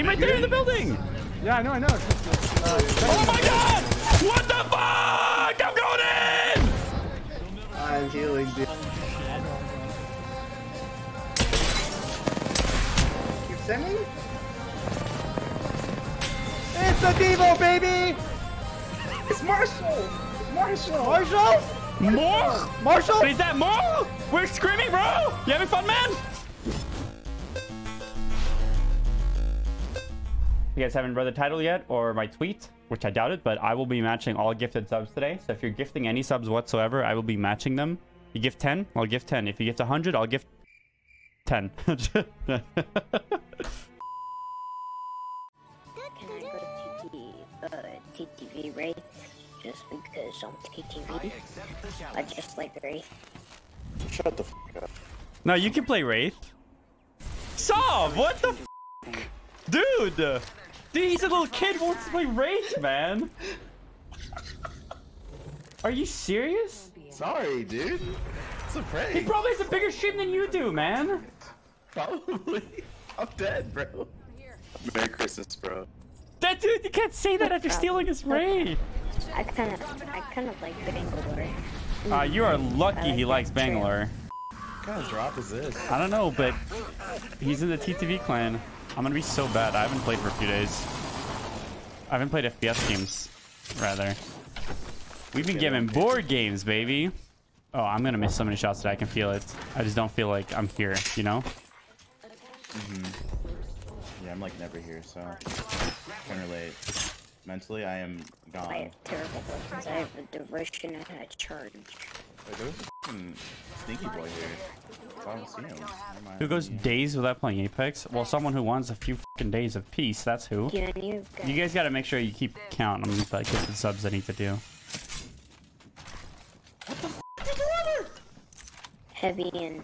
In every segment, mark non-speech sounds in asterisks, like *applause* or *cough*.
Team right there in the building. Yeah, I know, I know. It's just, it's, uh, Oh my god! What the fuck? I'm going in! I'm healing, dude. Keep sending? it's a Devo, baby! It's Marshall! It's Marshall! Marshall? More? Marshall? Is that more? We're screaming, bro! You having fun, man? You guys haven't read the title yet or my tweet, which I doubt it, but I will be matching all gifted subs today. So if you're gifting any subs whatsoever, I will be matching them. You gift 10, I'll gift 10. If you gift 100, I'll gift 10. *laughs* Can I go to the uh, TTV Wraith just because I'm TTV? I just like Wraith. Shut the f up. no, you can play Wraith. Sob, what the f Dude! Dude, he's a little kid who wants to play Wraith, man. Are you serious? Sorry, dude. It's a He probably has a bigger stream than you do, man. Probably. I'm dead, bro. Merry Christmas, bro. That dude, you can't say that after stealing his Wraith. I kind of, I kind of like Bangalore. Uh, you are lucky he likes Bangalore. What kind of drop is this? I don't know, but he's in the TTV clan. I'm gonna be so bad. I haven't played for a few days. I haven't played FPS games, rather. We've been giving board games, baby. Oh, I'm gonna miss so many shots that I can feel it. I just don't feel like I'm here, you know? Mm-hmm. Yeah, I'm like never here, so can relate. Mentally, I am gone. I have terrible weapons. I have a diversion and a charge. Wait, there was a fucking sneaky boy here. I don't see him. Who goes days without playing Apex? Well, someone who wants a few fucking days of peace. That's who. You and you You guys gotta make sure you keep count on the gifted subs I need to do. heavy and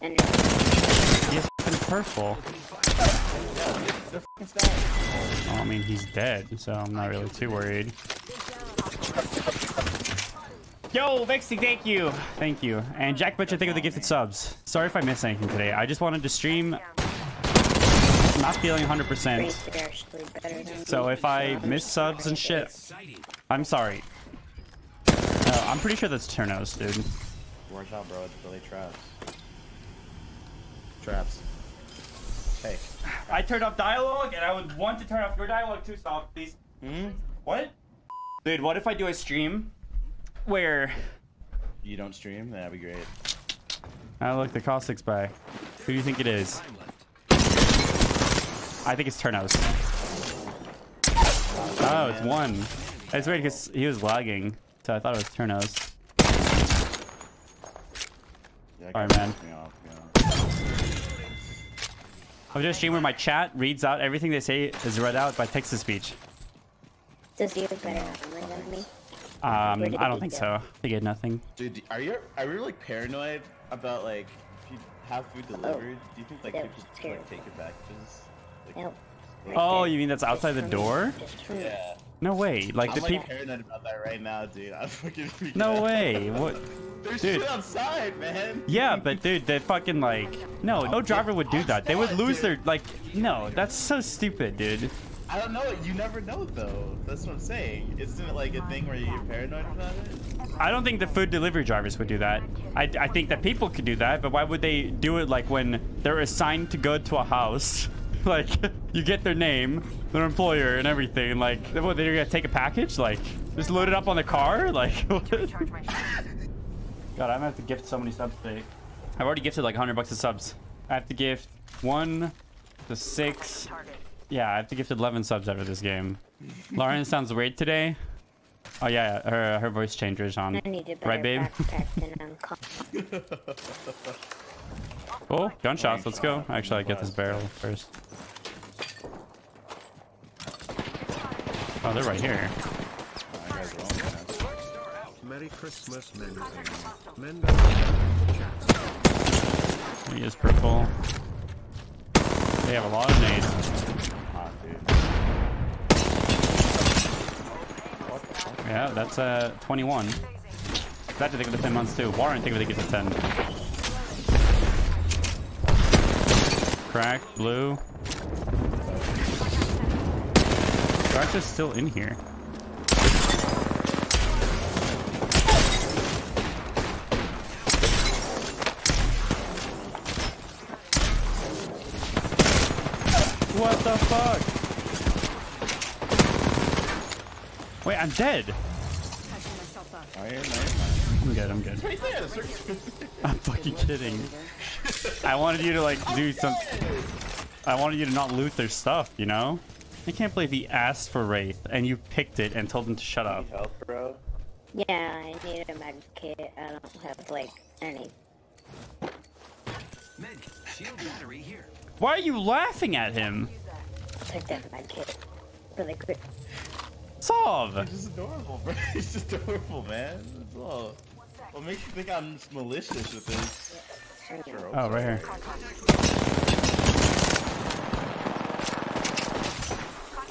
and He has fucking purple. Well, I mean, he's dead, so I'm not really too worried. Yo, Vexy, thank you. Thank you. And Jack Butcher, thank you for the gifted subs. Sorry if I missed anything today. I just wanted to stream. Not feeling 100%. Wraith are actually better than So if I miss subs and shit, I'm sorry. No, I'm pretty sure that's Turnos, dude. Watch out, bro. It's Billy Traps. Traps. Hey. I turned off dialogue, and I would want to turn off your dialogue too, Stop, please. Hmm? What? Dude, what if I do a stream where... You don't stream? That'd be great. Oh, look, the Caustics by. Who do you think it is? I think it's Turnos. Oh, it's one. That's weird because he was lagging, so I thought it was Turnos. Yeah, Alright, man. off, yeah. I'm just stream where my chat reads out everything they say is read out by text to speech. Does he have better armor than me? Um, I don't he think go? so. He get nothing. Dude, are you are you like paranoid about like if you have food delivered? Do you think like that people just like take your packages? Like, Nope. Oh, there. you mean that's outside the Just for me. door? Just for me. Yeah. No way. Like I'm the like people. paranoid about that right now, dude. I'm fucking freaking *laughs* No out. way. What? *laughs* There's Dude. shit outside, man. Yeah, but dude, they fucking like no, no driver would do that. They would lose their like no. That's so stupid, dude. I don't know. You never know though. That's what I'm saying. Isn't it like a thing where you're paranoid about it? I don't think the food delivery drivers would do that. I, I think that people could do that, but why would they do it like when they're assigned to go to a house? *laughs* Like you get their name, their employer, and everything. Like what? They're gonna take a package? Like just load it up on the car? *laughs* Like what? God, I'm gonna have to gift so many subs today. I've already gifted like 100 bucks of subs. I have to gift one to six. Yeah, I have to gift 11 subs after this game. Lauren sounds weird today. Oh yeah, her her voice changes on. I need a better Right, babe? backpack than uncom- Oh, gunshots. Let's go. Actually, I get this barrel first. Oh, they're right here. Oh, you guys are all bad. Merry Christmas, Mendon. He is purple. They have a lot of nades. Dude. Yeah, that's uh 21. That to think of the 10 months too. Warren think of it gets a 10. Crack, blue. They're just still in here. The fuck? Wait, I'm dead. Are you? No, you're. I'm good, I'm good. Right there, the circus- I'm fucking kidding. I wanted you to like do some. I wanted you to not loot their stuff, you know? I can't believe he asked for Wraith and you picked it and told him to shut up. Need help, bro. Yeah, I need a med kit. I don't have like any. Med shield battery here. Why are you laughing at him? Take that med kit really quick. Solve! He's just adorable, bro. *laughs* He's just adorable, man. That's all. What makes you think I'm malicious with this? Sure, Oh, right here.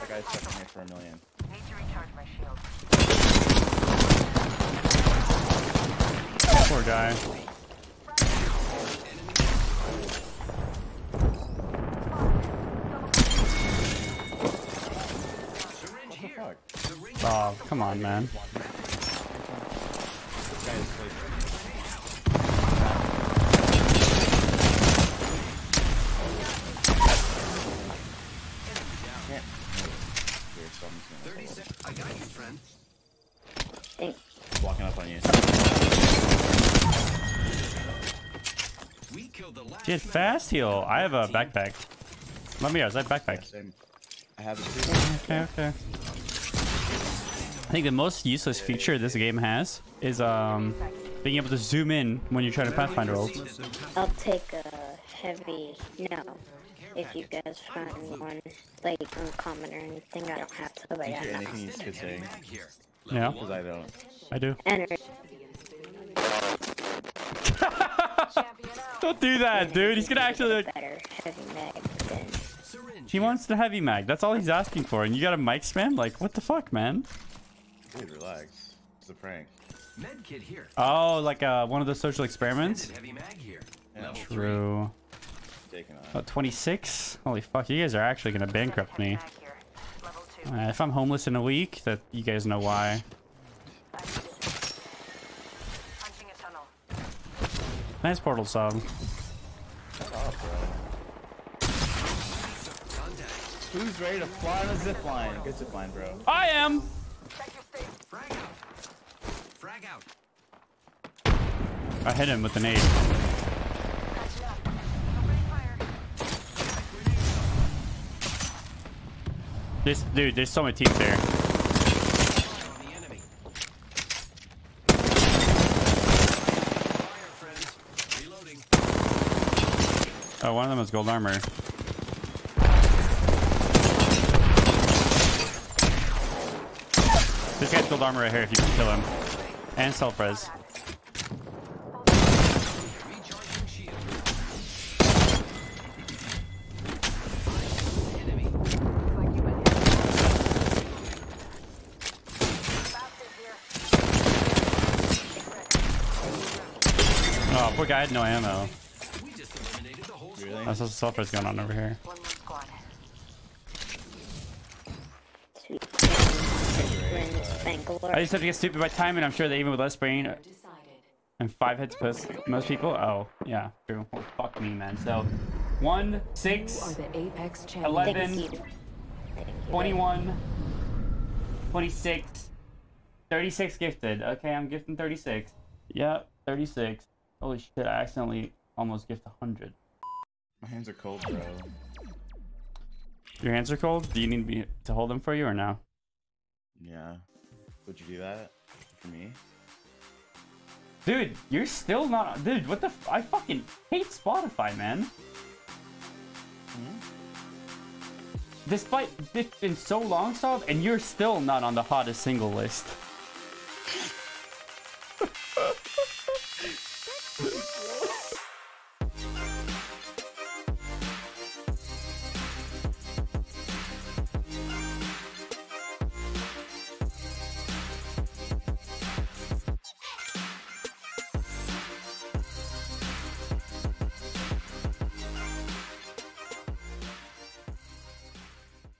That guy's checking me for a million. Need to recharge my shield. Poor guy. Oh, come on, man. This guy is like... Can't- Here, so I'm just gonna- 30 seconds. I got you, friend. Think. Walking up on you. We killed the last. Get fast heal. I have a backpack. Let me guys, I have backpack. Same. I have it too. Okay, okay. I think the most useless feature this game has is um being able to zoom in when you're trying to Pathfinder roll. I'll take a heavy. No. If you guys find one like uncommon or anything, I don't have to. But Do you yeah, anything he's kid saying? Mag here. Yeah, Because I don't. I do. Enter. *laughs* Don't do that, dude. He's gonna actually like. better heavy mag than. He wants the heavy mag. That's all he's asking for, and you got a mic spam? Like, what the fuck, man? Dude, relax. It's a prank. Med kit here. Oh, like uh, one of the social experiments. Heavy mag here. Yeah. Level. True. About 26? Holy fuck, you guys are actually gonna bankrupt me. Mag here. Level two. Uh, if I'm homeless in a week, that you guys know why. Punching a tunnel. Nice portal sub. That's off, bro. Contact. Who's ready to fly on a zip line? Good zip line, bro. I am. Frag out. Frag out. I hit him with an aid. This dude, there's so many teams there. Oh, one of them has gold armor. This guy's gold armor right here if you can kill him. And self res. Recharging shield. Enemy. Like you went here. Bastard here. Oh, poor guy had no ammo. We the whole squad. Really? That's also self going on over here. One more squad. Sweet. Wins Bangalore. I just have to get stupid by time, and I'm sure that even with less brain and five hits plus most people. Oh, yeah, true. Well, fuck me, man. So, one, are six, Apex eleven, Thank you. Thank you. 21, 26, 36 gifted. Okay, I'm gifting 36. Yep, 36. Holy shit, I accidentally almost gift 100. My hands are cold, bro. Your hands are cold? Do you need me to hold them for you or no? Yeah. Would you do that for me? Dude, you're still not. Dude, what the? F- I fucking hate Spotify, man. Hmm? Despite it's been so long, Solve, and you're still not on the hottest single list.